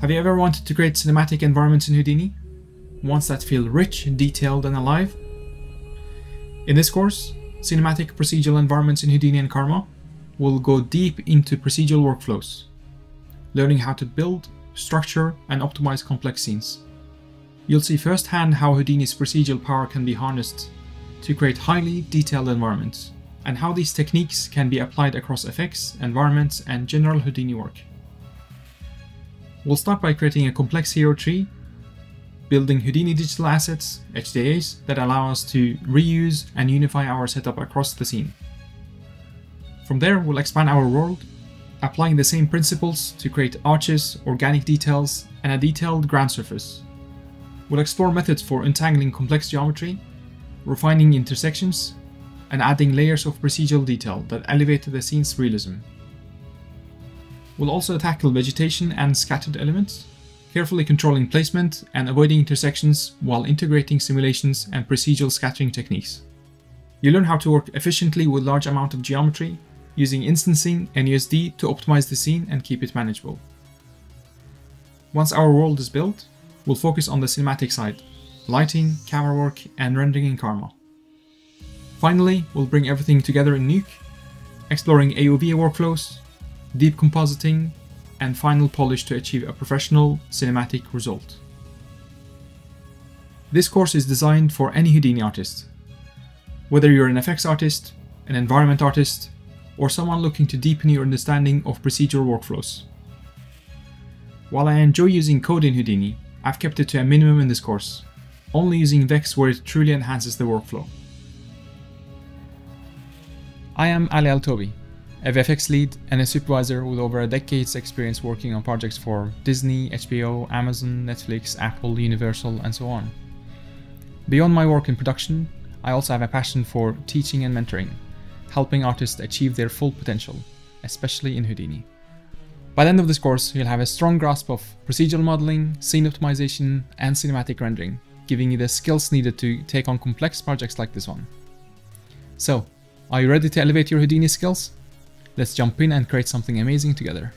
Have you ever wanted to create cinematic environments in Houdini? Ones that feel rich, detailed, and alive? In this course, Cinematic Procedural Environments in Houdini and Karma, we'll go deep into procedural workflows, learning how to build, structure, and optimize complex scenes. You'll see firsthand how Houdini's procedural power can be harnessed to create highly detailed environments, and how these techniques can be applied across effects, environments, and general Houdini work. We'll start by creating a complex hero tree, building Houdini digital assets, HDAs, that allow us to reuse and unify our setup across the scene. From there, we'll expand our world, applying the same principles to create arches, organic details, and a detailed ground surface. We'll explore methods for untangling complex geometry, refining intersections, and adding layers of procedural detail that elevate the scene's realism. We'll also tackle vegetation and scattered elements, carefully controlling placement and avoiding intersections while integrating simulations and procedural scattering techniques. You learn how to work efficiently with large amount of geometry, using instancing and USD to optimize the scene and keep it manageable. Once our world is built, we'll focus on the cinematic side, lighting, camera work, and rendering in Karma. Finally, we'll bring everything together in Nuke, exploring AOV workflows, deep compositing, and final polish to achieve a professional cinematic result. This course is designed for any Houdini artist. Whether you're an effects artist, an environment artist, or someone looking to deepen your understanding of procedural workflows. While I enjoy using code in Houdini, I've kept it to a minimum in this course, only using Vex where it truly enhances the workflow. I am Ali Al-Tobi, a VFX lead and a supervisor with over a decade's experience working on projects for Disney, HBO, Amazon, Netflix, Apple, Universal, and so on. Beyond my work in production, I also have a passion for teaching and mentoring, helping artists achieve their full potential, especially in Houdini. By the end of this course, you'll have a strong grasp of procedural modeling, scene optimization, and cinematic rendering, giving you the skills needed to take on complex projects like this one. So, are you ready to elevate your Houdini skills? Let's jump in and create something amazing together.